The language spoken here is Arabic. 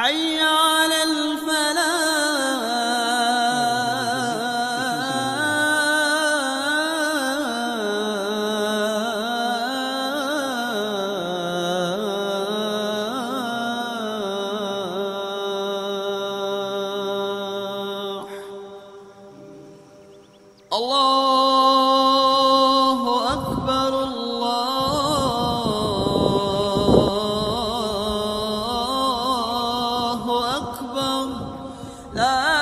حي على الفلاح. الله. أكبر. لا